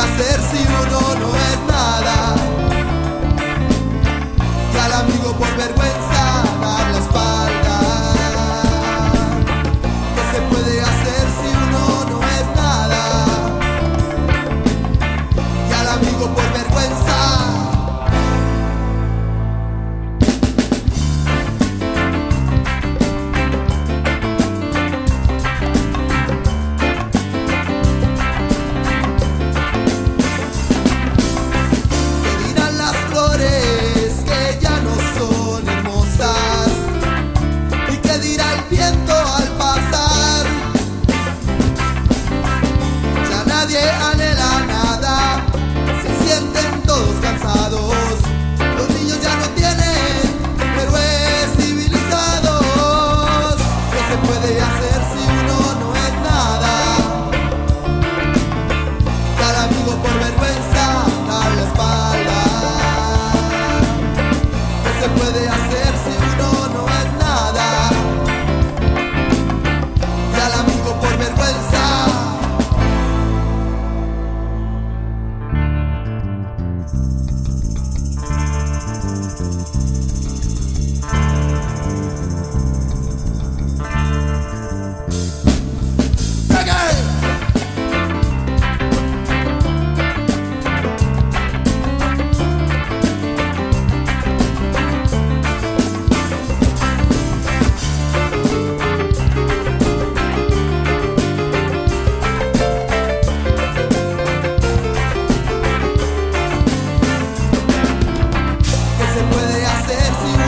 hacer si uno no es nada? Y al amigo por vergüenza se puede hacer sin